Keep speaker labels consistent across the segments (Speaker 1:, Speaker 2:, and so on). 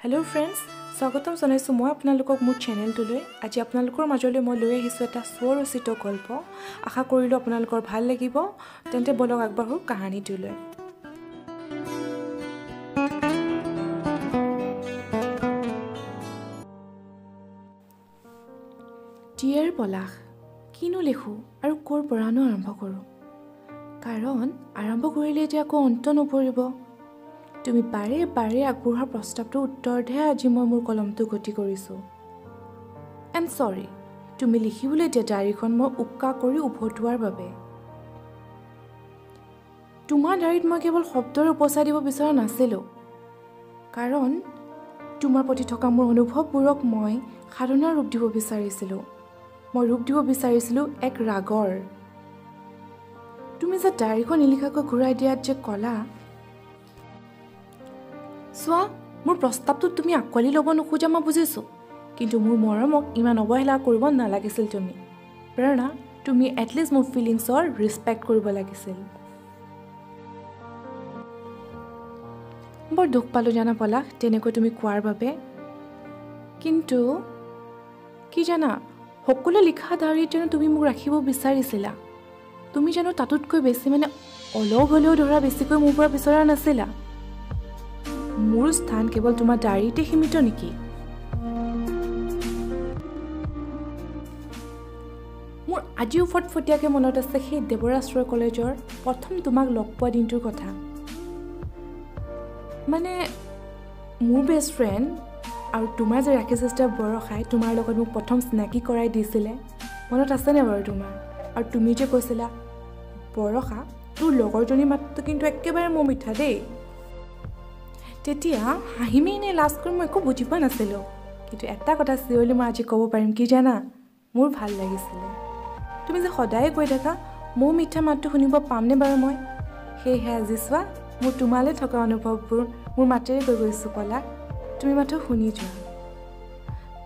Speaker 1: Hello friends স্বাগতম জনাইছোঁ মই আপোনালোকক মোৰ চেনেলটোলৈ আজি আপোনালোকৰ মাজলৈ মই লৈ আহিছোঁ এটা স্বৰচিত গল্প। আশা কৰিলোঁ আপোনালোকৰ ভাল লাগিব। তেন্তে বলক আগবাঢ়োঁ কাহানীটোলৈ। টিয়েৰ পলাশ কিনো লিখোঁ আৰু ক'ৰ পৰানো আৰম্ভ কৰোঁ? কাৰণ আৰম্ভ কৰিলে এতিয়া আকৌ অন্ত নপৰিব। তুমি বাৰে বাৰে আগবঢ়োৱা প্ৰস্তাৱটোৰ উত্তৰতহে আজি মই মোৰ কলমটো গতি কৰিছোঁ। এম চৰি তুমি লিখিবলৈ দিয়া ডায়েৰীখন মই উকা কৰি উভতোৱাৰ বাবে। তোমাৰ ডায়েৰীত মই কেৱল শব্দৰে উপচাই দিব বিচৰা নাছিলোঁ কাৰণ তোমাৰ প্ৰতি থকা মোৰ অনুভৱবোৰক মই সাধনাৰ ৰূপ দিব বিচাৰিছিলোঁ। মই ৰূপ দিব বিচাৰিছিলোঁ এক ৰাগৰ। তুমি যে ডায়েৰীখন নিলিখাকৈ ঘূৰাই দিয়াত যে কলা চোৱা মোৰ প্ৰস্তাৱটোত তুমি আঁকোৱালি ল'ব নোখোজা মই বুজিছোঁ। কিন্তু মোৰ মৰমক ইমান অৱহেলা কৰিব নালাগিছিল তুমি। প্ৰেৰণা তুমি এটলিষ্ট মোৰ ফিলিংছৰ ৰিছপেক্ট কৰিব লাগিছিল। বৰ দুখ পালোঁ জানা পলাশ তেনেকৈ তুমি কোৱাৰ বাবে। কিন্তু কি জানা সকলো লিখা ডায়েৰীত জানো তুমি মোক ৰাখিব বিচাৰিছিলা। তুমি জানো তাতোতকৈ বেছি মানে অলপ হ'লেও ধৰা বেছিকৈ মোৰ পৰা বিচৰা নাছিলা। মোৰ স্থান কেৱল তোমাৰ ডায়েৰীতে সীমিত নেকি? মোৰ আজিও ফটফটীয়াকৈ মনত আছে সেই দেৱৰাজ ৰয় কলেজৰ প্ৰথম তোমাক লগ পোৱা দিনটোৰ কথা। মানে মোৰ বেষ্ট ফ্ৰেণ্ড আৰু তোমাৰ যে ৰাখি চেষ্টা বৰষাই তোমাৰ লগত মোক প্ৰথম চিনাকি কৰাই দিছিলে মনত আছেনে বাৰু তোমাৰ? আৰু তুমি যে কৈছিলা বৰষা তোৰ লগৰজনীৰ মাতটো কিন্তু একেবাৰে মোৰ মিঠা দেই। তেতিয়া হাঁহিমেই নে লাজ কৰি মই একো বুজি পোৱা নাছিলোঁ। কিন্তু এটা কথা চিঞৰলি মই আজি ক'ব পাৰিম কি জানা? মোৰ ভাল লাগিছিলে। তুমি যে সদায়ে কৈ থাকা মোৰ মিঠা মাতটো শুনিব পামনে বাৰু মই? সেয়েহে আজি চোৱা মোৰ তোমালৈ থকা অনুভৱবোৰ মোৰ মাতেৰে কৈ গৈছোঁ কলা। তুমি মাথো শুনি যোৱা।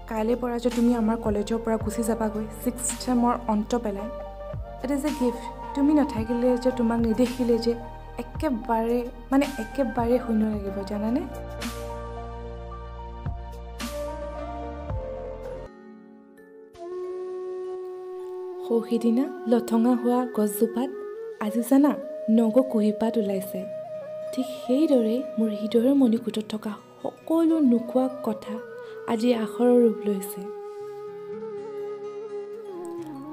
Speaker 1: কাইলৈৰ পৰা যে তুমি আমাৰ কলেজৰ পৰা গুচি যাবাগৈ ছিক্স ছেমৰ অন্ত পেলাই। ইট ইজ এ গিফ্ট তুমি নাথাকিলে যে তোমাক নেদেখিলে যে একেবাৰে মানে একেবাৰে শূন্য লাগিব জানানে? সৌ সিদিনা লঠঙা হোৱা গছজোপাত আজি জানা নগ কুঁহিপাত ওলাইছে। ঠিক সেইদৰে মোৰ হৃদয়ৰ মণিকূটত থকা সকলো নোকোৱা কথা আজি আখৰৰ ৰূপ লৈছে।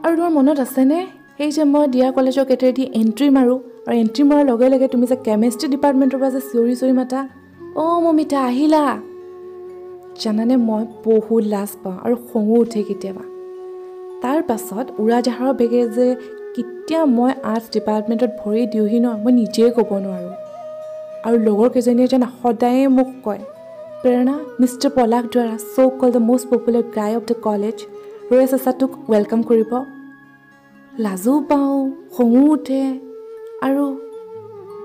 Speaker 1: আৰু তোমাৰ মনত আছেনে? সেই যে মই দিয়া কলেজৰ গেটেৰেদি এণ্ট্ৰি মাৰোঁ আৰু এণ্ট্ৰি মৰাৰ লগে লগে তুমি যে কেমেষ্ট্ৰি ডিপাৰ্টমেণ্টৰ পৰা যে চিঞৰি চিঞৰি মাতা অ' মমিতা আহিলা। জানানে মই বহুত লাজ পাওঁ আৰু খঙো উঠে কেতিয়াবা। তাৰ পাছত উৰাজাহাৰৰ বেগে যে কেতিয়া মই আৰ্টছ ডিপাৰ্টমেণ্টত ভৰি দিওঁহি ন মই নিজেই ক'ব নোৱাৰোঁ। আৰু লগৰ কেইজনীয়ে যেন সদায়ে মোক কয় প্ৰেৰণা মিষ্টাৰ পলাশ দ্বাৰা so' called the most popular guy of the college ৰৈ আছে তোক ৱেলকাম কৰিব। লাজো পাওঁ খঙো উঠে। আৰু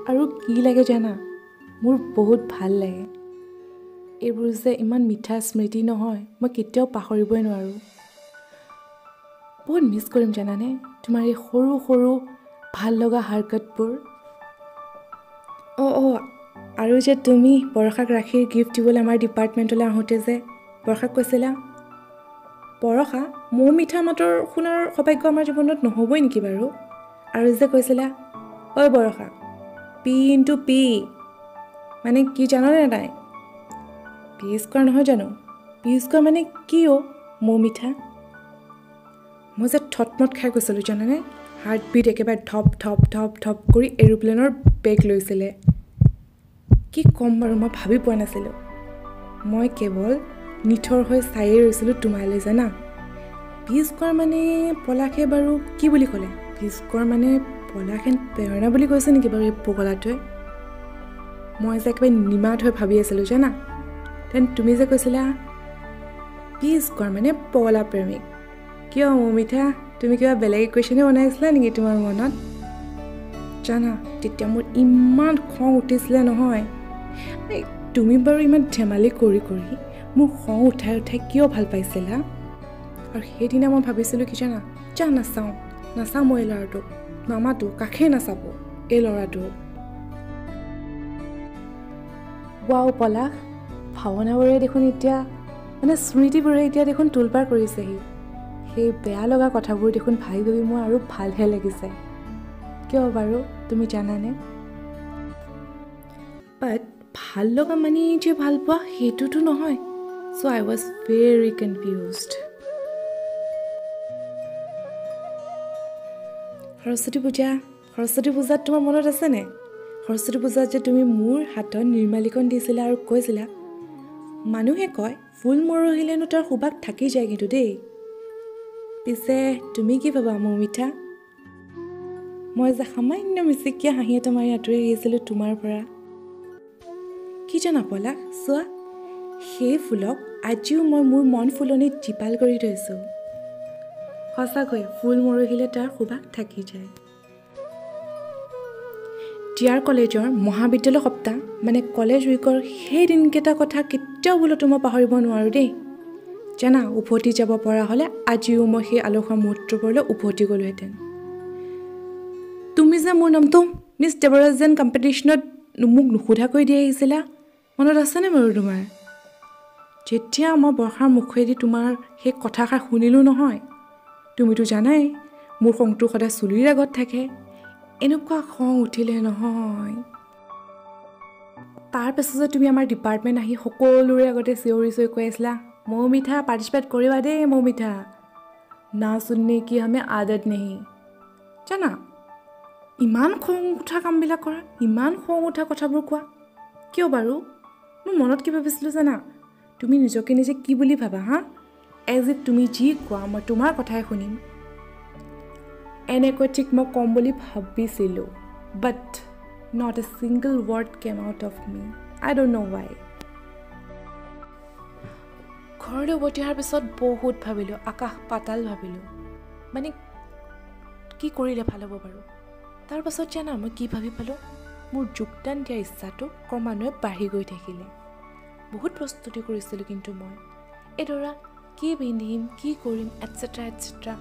Speaker 1: আৰু কি লাগে জানা? মোৰ বহুত ভাল লাগে। এইবোৰ যে ইমান মিঠা স্মৃতি নহয় মই কেতিয়াও পাহৰিবই নোৱাৰোঁ। বহুত মিছ কৰিম জানানে? তোমাৰ এই সৰু সৰু ভাল লগা হাৰকটবোৰ অঁ অঁ আৰু যে তুমি বৰষাক ৰাখীৰ গিফ্ট দিবলৈ আমাৰ ডিপাৰ্টমেণ্টলৈ আহোঁতে যে বৰষাক কৈছিলা? বৰষা মৌ মিঠা মাতৰ শুনাৰ সৌভাগ্য আমাৰ জীৱনত নহ'বই নেকি বাৰু? আৰু যে কৈছিলা ঐ বৰষা। P into P. মানে কি জাননে নাই পি স্কোৱাৰ নহয় জানো? পি স্কোৱাৰ মানে কি অ' মৌ মিঠা। মই যে থটমত খাই গৈছিলোঁ জানানে? হাৰ্টবিট একেবাৰে ধপ ধপ ধপ ধপ কৰি এৰোপ্লেনৰ বেগ লৈছিলে। কি ক'ম বাৰু মই ভাবি পোৱা নাছিলোঁ। মই কেৱল নিথৰ হৈ চায়েই ৰৈছিলোঁ তোমালৈ জানা? পি স্কোৱাৰ মানে পলাশে বাৰু কি বুলি ক'লে? পি স্কোৱাৰ মানে পলাশেন প্ৰেৰণা বুলি কৈছে নেকি বাৰু এই পগলাটোৱে? মই যে একেবাৰে নিমাত হৈ ভাবি আছিলোঁ জানা? দেন তুমি যে কৈছিলা পি স্কোৱাৰ মানে পগলা প্ৰেমিক। কিয় মমিঠা তুমি কিবা বেলেগ কুৱেশ্যনে বনাইছিলা নেকি তোমাৰ মনত? জানা তেতিয়া মোৰ ইমান খং উঠিছিলে নহয়। তুমি বাৰু ইমান ধেমালি কৰি কৰি মোৰ খং উঠাই উঠাই কিয় ভাল পাইছিলা? আৰু সেইদিনা মই ভাবিছিলোঁ কি জানা যা নাচাওঁ নাচাওঁ মই ল'ৰাটোক। নামাতো কাষে নাচাব এই ল'ৰাটোক ৱাও পলাশ ভাৱনাবোৰে দেখোন এতিয়া মানে স্মৃতিবোৰে এতিয়া দেখোন তোলপাৰ কৰিছেহি। সেই বেয়া লগা কথাবোৰ দেখোন ভাবি ভাবি মোৰ আৰু ভালহে লাগিছে। কিয় বাৰু তুমি জানানে? বাট ভাল লগা মানে যে ভাল পোৱা সেইটোতো নহয়। So' I was very confused Saraswati Puja Saraswati পূজাত তোমাৰ মনত আছেনে? সৰস্বতী পূজাত যে তুমি মোৰ হাতত নিৰ্মালিকন দিছিলা আৰু কৈছিলা মানুহে কয় ফুল মৰহিলেনো তাৰ সুবাস থাকি যায় কিন্তু দেই। পিছে তুমি কি ভাবা মোৰ মিঠা মই যে সামান্য মিচিকীয়া হাঁহি এটা মাৰি আঁতৰি আহিছিলোঁ তোমাৰ পৰা। কি জানা পলাশ চোৱা সেই ফুলক আজিও মই মোৰ মন ফুলনিত জীপাল কৰি থৈছোঁ। সঁচাকৈ ফুল মৰহিলে তাৰ সুবাস থাকি যায়। টিয়াৰ কলেজৰ মহাবিদ্যালয় সপ্তাহ মানে কলেজ উইকৰ সেই দিনকেইটা কথা কেতিয়াও বোলোতো মই পাহৰিব নোৱাৰোঁ দেই। জানা উভতি যাব পৰা হ'লে আজিও মই সেই আলসুৱা মুহূৰ্তবোৰলৈ উভতি গ'লোহেঁতেন। তুমি যে মোৰ নামটো মিছ দেৱৰাজ যেন কম্পিটিশ্যনত মোক নুসোধাকৈ দি আহিছিলা মনত আছেনে বাৰু তোমাৰ? যেতিয়া মই বৰ্ষাৰ মুখেদি তোমাৰ সেই কথাষাৰ শুনিলোঁ নহয় তুমিতো জানাই মোৰ খংটো সদায় চুলিৰ আগত থাকে। এনেকুৱা খং উঠিলে নহয়। তাৰপাছত তুমি আমাৰ ডিপাৰ্টমেণ্ট আহি সকলোৰে আগতে চিঞৰি চিঞৰি কৈ আছিলা মৌ মিঠা পাৰ্টিচিপেট কৰিবা দেই মৌ মিঠা। না চুননি কি আমি আদত নেহি? জানা ইমান খং উঠা কামবিলাক কৰা ইমান খং উঠা কথাবোৰ কোৱা। কিয় বাৰু? মোৰ মনত কি ভাবিছিলোঁ জানা। তুমি নিজকে নিজে কি বুলি ভাবা হা? এজ ইফ তুমি যি কোৱা মই তোমাৰ কথাই শুনিম। এনেকৈ ঠিক মই ক'ম বুলি ভাবিছিলোঁ but not a single word came out of me I don't know' why ঘৰলৈ উভতি অহাৰ পিছত বহুত ভাবিলোঁ আকাশ পাতাল ভাবিলোঁ। মানে কি কৰিলে ভাল হ'ব বাৰু? তাৰপাছত জানা মই কি ভাবি পালোঁ? মোৰ যোগদান দিয়াৰ ইচ্ছাটো ক্ৰমান্বয়ে বাঢ়ি গৈ থাকিলে। বহুত প্ৰস্তুতি কৰিছিলোঁ কিন্তু মই। এই ধৰা কি পিন্ধিম কি কৰিম এটচেট্ৰা এটচেট্ৰা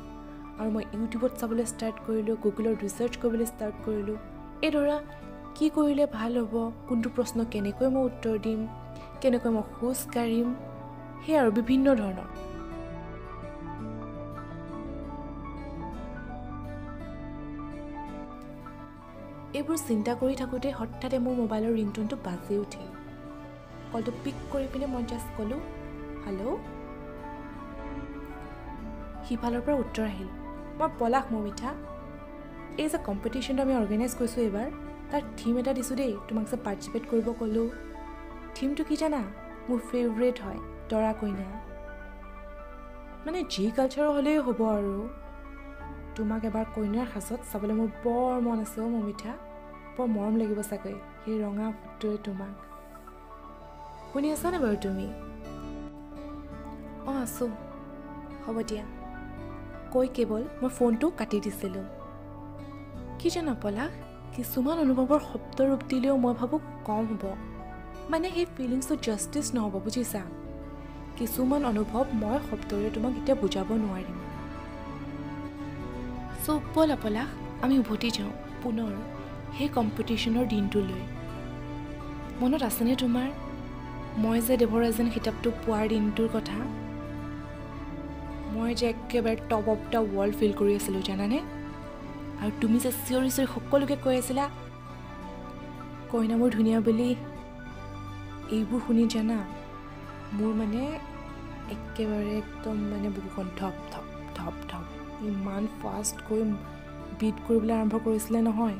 Speaker 1: আৰু মই ইউটিউবত চাবলৈ ষ্টাৰ্ট কৰিলোঁ গুগলত ৰিচাৰ্চ কৰিবলৈ ষ্টাৰ্ট কৰিলোঁ। এই ধৰা কি কৰিলে ভাল হ'ব কোনটো প্ৰশ্ন কেনেকৈ মই উত্তৰ দিম কেনেকৈ মই খোজ কাঢ়িম সেয়া আৰু বিভিন্ন ধৰণৰ। এইবোৰ চিন্তা কৰি থাকোঁতে হঠাতে মোৰ মোবাইলৰ ৰিংটনটো বাজি উঠিল। কলটো পিক কৰি পিনে মই জাষ্ট ক'লোঁ হেল্ল' সিফালৰ পৰা উত্তৰ আহিল। মই পলাশ মোৰ মিঠা এই যে কম্পিটিশ্যনটো আমি অৰ্গেনাইজ কৰিছোঁ এইবাৰ তাৰ থিম এটা দিছোঁ দেই। তোমাক যে পাৰ্টিচিপেট কৰিব ক'লোঁ। থিমটো কি জানা? মোৰ ফেভৰেট হয় দৰা কইনা। মানে যি কালচাৰৰ হ'লেই হ'ব আৰু। তোমাক এবাৰ কইনাৰ সাজত চাবলৈ মোৰ বৰ মন আছে অ' মমিঠা। বৰ মৰম লাগিব চাগৈ সেই ৰঙা ফুটটোৱে তোমাক। শুনি আছানে বাৰু তুমি? অঁ আছোঁ। হ'ব দিয়া। কৈ কেৱল মই ফোনটো কাটি দিছিলোঁ। কি জানা পলাশ কিছুমান অনুভৱৰ শব্দৰূপ দিলেও মই ভাবোঁ কম হ'ব। মানে সেই ফিলিংছটো জাষ্টিছ নহ'ব বুজিছা? কিছুমান অনুভৱ মই শব্দৰে তোমাক এতিয়া বুজাব নোৱাৰিম। চ' ব'লা পলাশ আমি উভতি যাওঁ পুনৰ সেই কম্পিটিশ্যনৰ দিনটোলৈ। মনত আছেনে তোমাৰ? মই যে দেৱৰাজেন কিতাপটো পোৱাৰ দিনটোৰ কথা মই যে একেবাৰে top of the world feel কৰি আছিলোঁ জানানে? আৰু তুমি যে চিঞৰি চিঞৰি সকলোকে কৈ আছিলা কইনা মোৰ ধুনীয়া বুলি এইবোৰ শুনি জানা মোৰ মানে একেবাৰে একদম মানে বুকুখন ধপ ধপ ধপ ধপ ইমান ফাষ্টকৈ বিট কৰিবলৈ আৰম্ভ কৰিছিলে নহয়।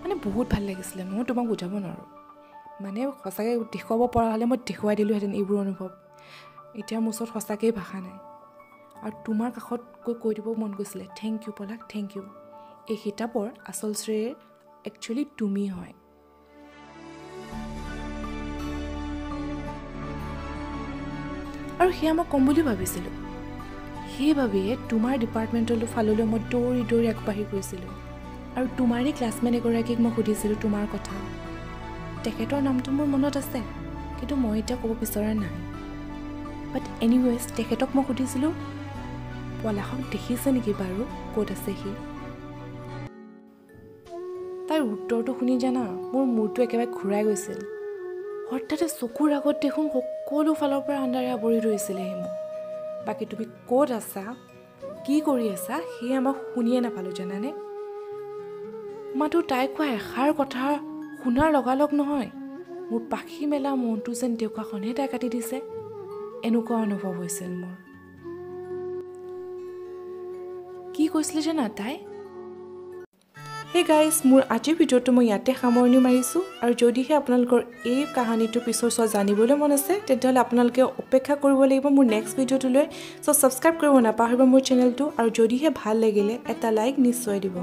Speaker 1: মানে বহুত ভাল লাগিছিলে মই তোমাক বুজাব নোৱাৰোঁ। মানে সঁচাকৈ দেখুৱাব পৰা হ'লে মই দেখুৱাই দিলোঁহেঁতেন এইবোৰ অনুভৱ। এতিয়া মোৰ ওচৰত সঁচাকৈয়ে ভাষা নাই। আৰু তোমাৰ কাষত গৈ কৈ দিব মন গৈছিলে thank you Palash thank you এই কিতাপৰ আচল শ্ৰেয় একচুৱেলি তুমি হয়। আৰু সেয়া মই ক'ম বুলি ভাবিছিলোঁ। সেইবাবেই তোমাৰ ডিপাৰ্টমেণ্টলৈ ফাললৈ মই দৌৰি দৌৰি আগবাঢ়ি গৈছিলোঁ। আৰু তোমাৰেই ক্লাছমেট এগৰাকীক মই সুধিছিলোঁ তোমাৰ কথা। তেখেতৰ নামটো মোৰ মনত আছে কিন্তু মই এতিয়া ক'ব বিচৰা নাই। বাট এনিৱেজ তেখেতক মই সুধিছিলোঁ পলাশক দেখিছে নেকি বাৰু? ক'ত আছে সি? তাইৰ উত্তৰটো শুনি জানা? মোৰ মূৰটো একেবাৰে ঘূৰাই গৈছিল। হঠাতে চকুৰ আগত দেখোন সকলো ফালৰ পৰা আন্ধাৰে আৱৰি ধৰিছিলেহি মোক। বাকী তুমি ক'ত আছা? কি কৰি আছা? সেয়া মই শুনিয়ে নাপালোঁ জানানে? মাথো তাই কোৱা এষাৰ কথা শুনাৰ লগালগ নহয়। মোৰ পাখি মেলা মনটো যেন দেউকাখনে তাই কাটি দিছে। এনেকুৱা অনুভৱ হৈছিল মোৰ। কি কৈছিলে জানা তাই? সেই গাইজ মোৰ আজিৰ ভিডিঅ'টো মই ইয়াতে সামৰণি মাৰিছোঁ আৰু যদিহে আপোনালোকৰ এই কাহানীটোৰ পিছৰ চোৱা জানিবলৈ মন আছে তেতিয়াহ'লে আপোনালোকে অপেক্ষা কৰিব লাগিব মোৰ নেক্সট ভিডিঅ'টোলৈ। চ' ছাবস্ক্ৰাইব কৰিব নাপাহৰিব মোৰ চেনেলটো আৰু যদিহে ভাল লাগিলে এটা লাইক নিশ্চয় দিব।